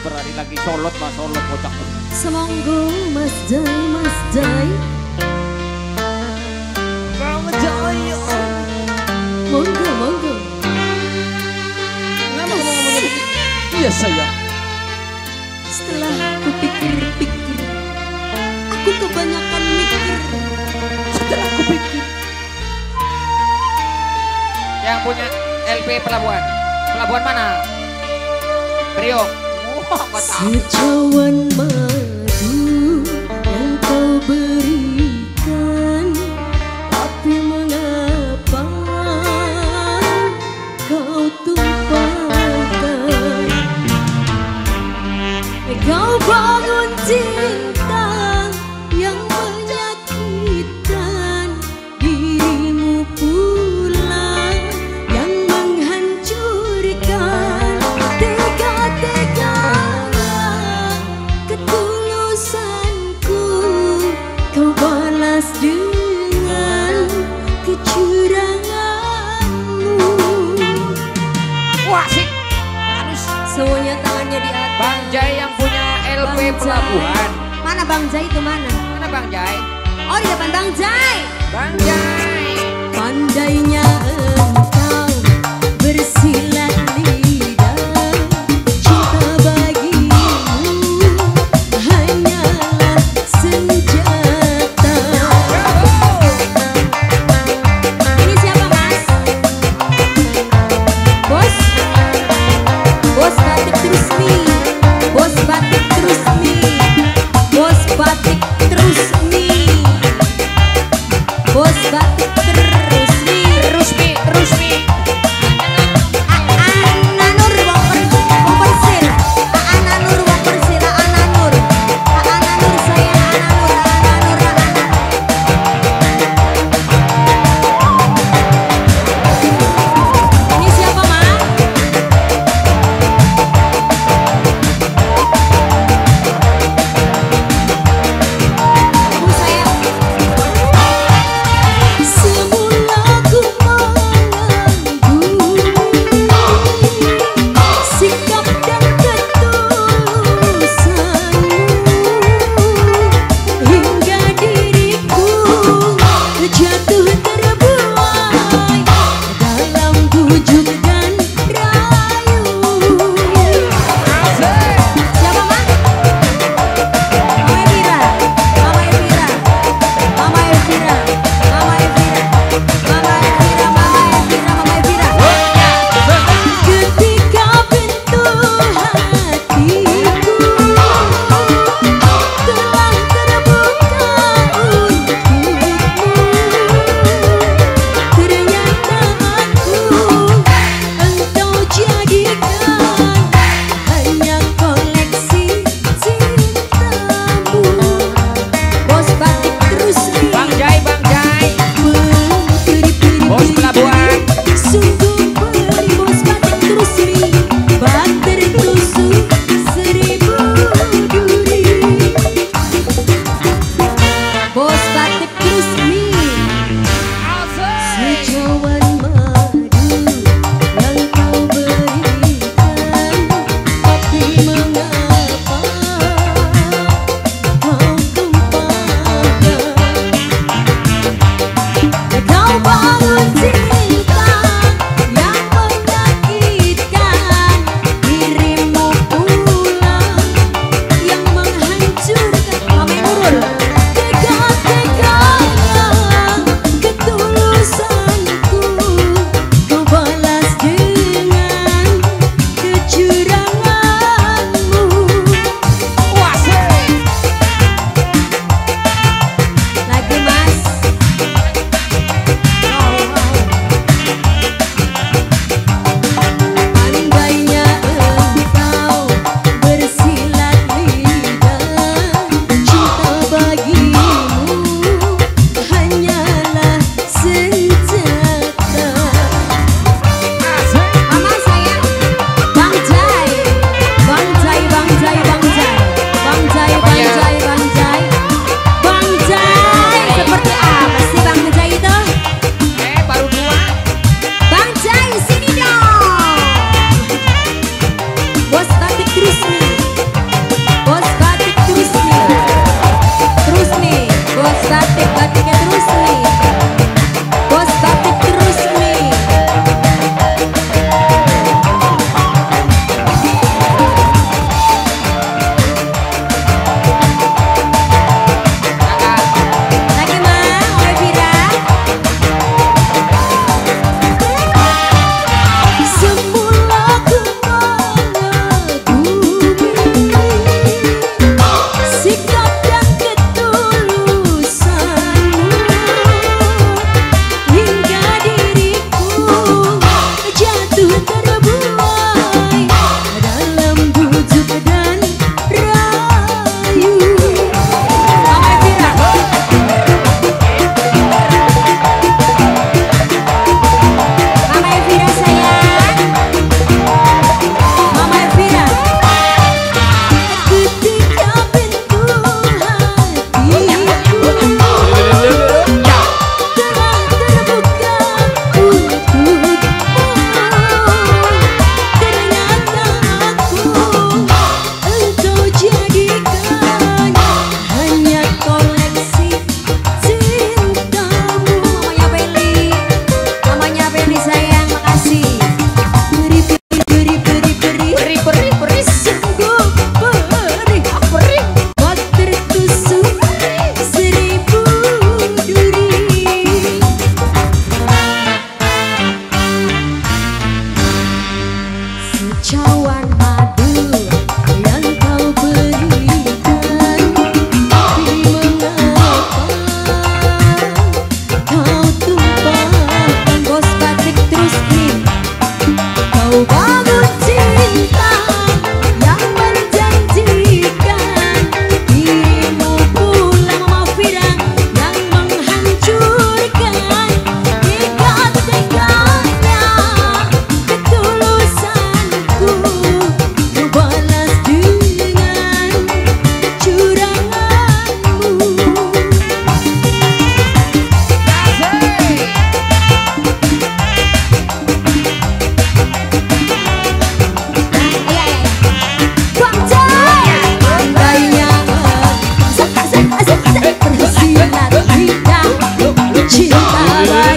berani lagi solot mas solot bocah. Semonggo Mas Jai Mas Jai Bang Jaya. Monggo monggo Kenapa kamu ngomongnya begitu? Iya sayang. Setelah aku pikir-pikir Aku kebanyakan mikir Setelah aku pikir. Yang punya LP pelabuhan. Pelabuhan mana? Priok. Secawan madu yang kau berikan Tapi mengapa kau tumpahkan? Kau bangun cinta Semuanya tangannya di atas Bang Jai yang punya LP Bang Jai. pelabuhan. Mana Bang Jai itu mana? Mana Bang Jai? Oh di depan Bang Jai Bang Jai. Pandainya speed.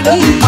You.